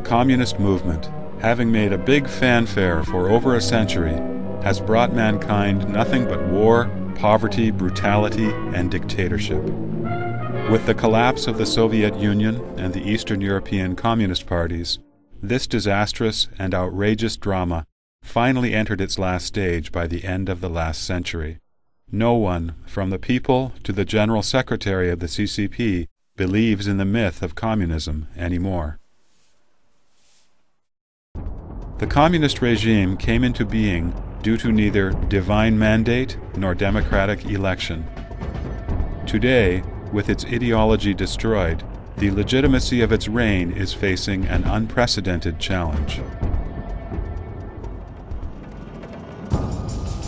communist movement, having made a big fanfare for over a century, has brought mankind nothing but war, poverty, brutality, and dictatorship. With the collapse of the Soviet Union and the Eastern European Communist parties, this disastrous and outrageous drama finally entered its last stage by the end of the last century. No one, from the people to the General Secretary of the CCP, believes in the myth of communism anymore. The communist regime came into being due to neither divine mandate nor democratic election. Today, with its ideology destroyed, the legitimacy of its reign is facing an unprecedented challenge.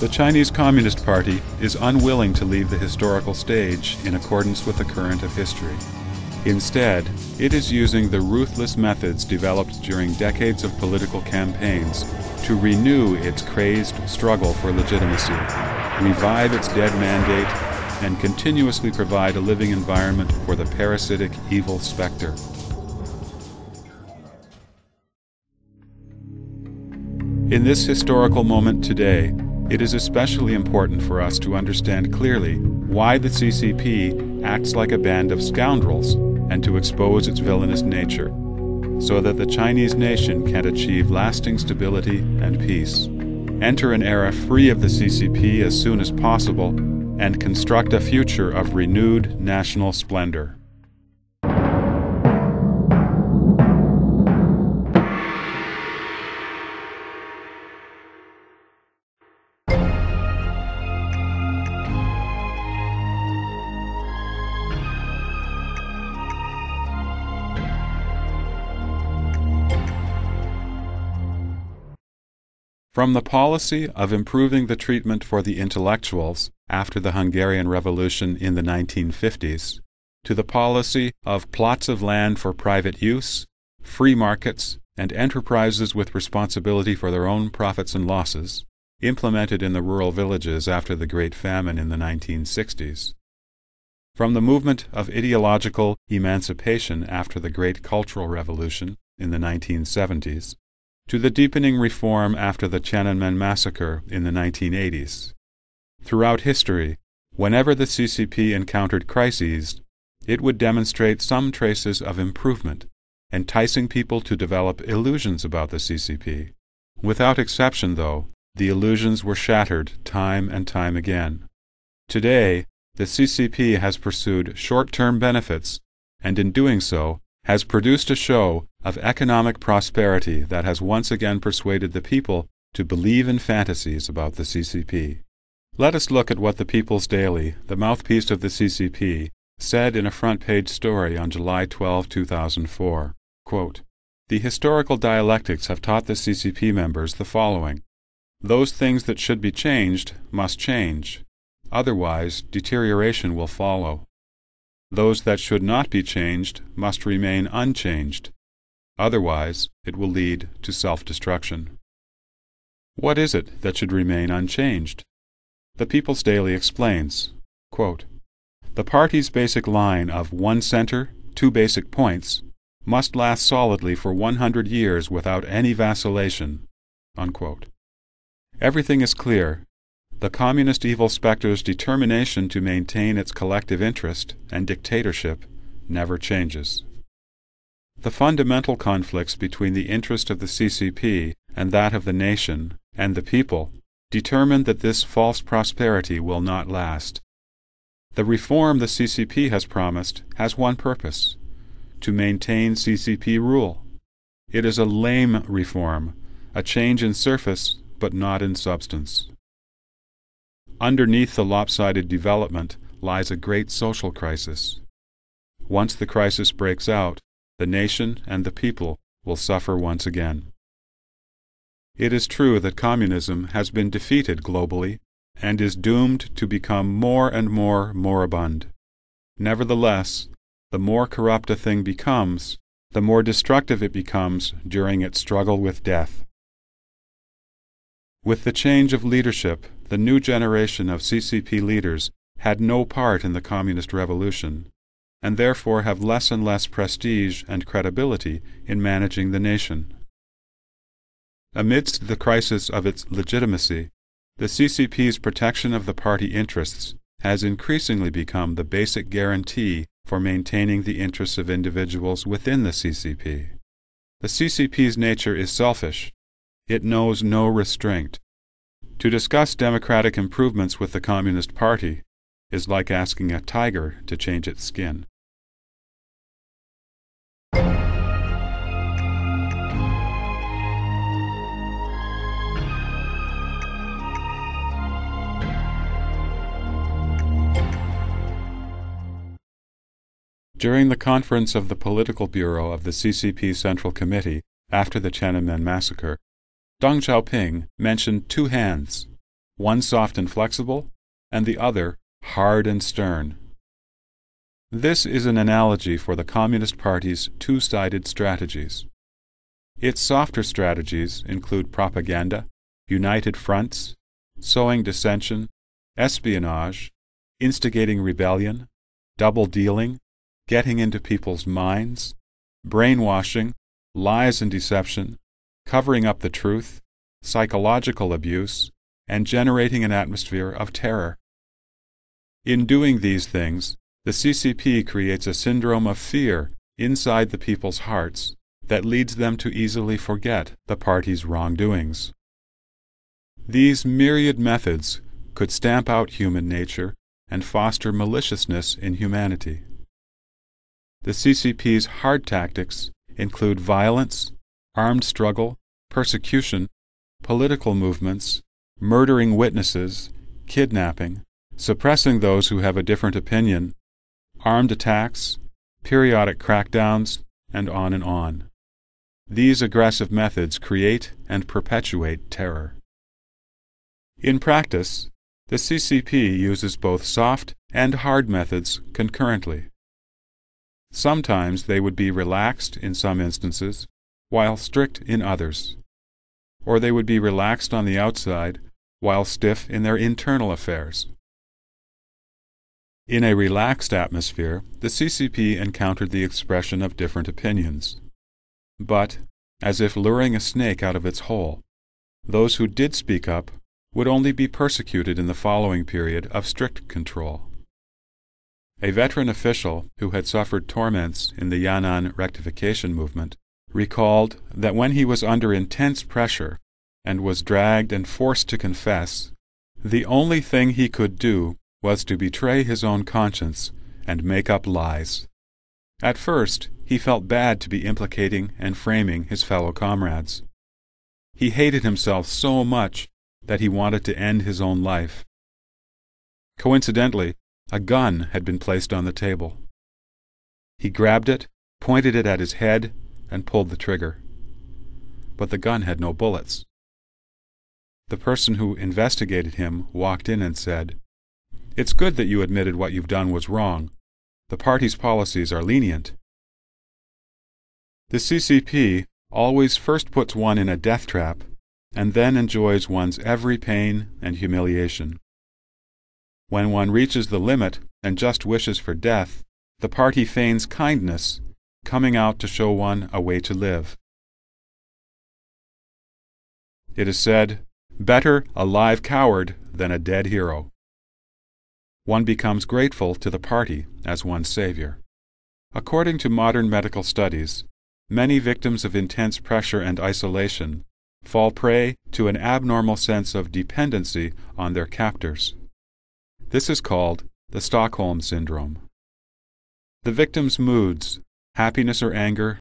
The Chinese Communist Party is unwilling to leave the historical stage in accordance with the current of history. Instead, it is using the ruthless methods developed during decades of political campaigns to renew its crazed struggle for legitimacy, revive its dead mandate, and continuously provide a living environment for the parasitic evil specter. In this historical moment today, it is especially important for us to understand clearly why the CCP acts like a band of scoundrels and to expose its villainous nature, so that the Chinese nation can achieve lasting stability and peace. Enter an era free of the CCP as soon as possible and construct a future of renewed national splendor. From the policy of improving the treatment for the intellectuals after the Hungarian Revolution in the 1950s, to the policy of plots of land for private use, free markets, and enterprises with responsibility for their own profits and losses, implemented in the rural villages after the Great Famine in the 1960s. From the movement of ideological emancipation after the Great Cultural Revolution in the 1970s, to the deepening reform after the Tiananmen massacre in the 1980s. Throughout history, whenever the CCP encountered crises, it would demonstrate some traces of improvement, enticing people to develop illusions about the CCP. Without exception, though, the illusions were shattered time and time again. Today, the CCP has pursued short term benefits, and in doing so, has produced a show of economic prosperity that has once again persuaded the people to believe in fantasies about the CCP. Let us look at what the People's Daily, the mouthpiece of the CCP, said in a front page story on July 12, 2004. Quote, the historical dialectics have taught the CCP members the following Those things that should be changed must change, otherwise, deterioration will follow. Those that should not be changed must remain unchanged, Otherwise, it will lead to self destruction. What is it that should remain unchanged? The People's Daily explains quote, The party's basic line of one center, two basic points must last solidly for 100 years without any vacillation. Unquote. Everything is clear. The communist evil specter's determination to maintain its collective interest and dictatorship never changes. The fundamental conflicts between the interest of the CCP and that of the nation and the people determine that this false prosperity will not last. The reform the CCP has promised has one purpose to maintain CCP rule. It is a lame reform, a change in surface but not in substance. Underneath the lopsided development lies a great social crisis. Once the crisis breaks out, the nation and the people will suffer once again. It is true that communism has been defeated globally and is doomed to become more and more moribund. Nevertheless, the more corrupt a thing becomes, the more destructive it becomes during its struggle with death. With the change of leadership, the new generation of CCP leaders had no part in the Communist Revolution. and therefore have less and less prestige and credibility in managing the nation. Amidst the crisis of its legitimacy, the CCP's protection of the party interests has increasingly become the basic guarantee for maintaining the interests of individuals within the CCP. The CCP's nature is selfish. It knows no restraint. To discuss democratic improvements with the Communist Party is like asking a tiger to change its skin. During the conference of the Political Bureau of the CCP Central Committee after the Tiananmen massacre, Deng Xiaoping mentioned two hands, one soft and flexible, and the other hard and stern. This is an analogy for the Communist Party's two sided strategies. Its softer strategies include propaganda, united fronts, sowing dissension, espionage, instigating rebellion, double dealing, getting into people's minds, brainwashing, lies and deception, covering up the truth, psychological abuse, and generating an atmosphere of terror. In doing these things, the CCP creates a syndrome of fear inside the people's hearts that leads them to easily forget the party's wrongdoings. These myriad methods could stamp out human nature and foster maliciousness in humanity. The CCP's hard tactics include violence, armed struggle, persecution, political movements, murdering witnesses, kidnapping, suppressing those who have a different opinion, armed attacks, periodic crackdowns, and on and on. These aggressive methods create and perpetuate terror. In practice, the CCP uses both soft and hard methods concurrently. Sometimes they would be relaxed in some instances, while strict in others. Or they would be relaxed on the outside, while stiff in their internal affairs. In a relaxed atmosphere, the CCP encountered the expression of different opinions. But, as if luring a snake out of its hole, those who did speak up would only be persecuted in the following period of strict control. A veteran official who had suffered torments in the Yan'an rectification movement recalled that when he was under intense pressure and was dragged and forced to confess, the only thing he could do was to betray his own conscience and make up lies. At first, he felt bad to be implicating and framing his fellow comrades. He hated himself so much that he wanted to end his own life. Coincidentally, a gun had been placed on the table. He grabbed it, pointed it at his head, and pulled the trigger. But the gun had no bullets. The person who investigated him walked in and said, It's good that you admitted what you've done was wrong. The party's policies are lenient. The CCP always first puts one in a death trap and then enjoys one's every pain and humiliation. When one reaches the limit and just wishes for death, the party feigns kindness, coming out to show one a way to live. It is said, better a live coward than a dead hero. One becomes grateful to the party as one's savior. According to modern medical studies, many victims of intense pressure and isolation fall prey to an abnormal sense of dependency on their captors. This is called the Stockholm Syndrome. The victim's moods, happiness or anger,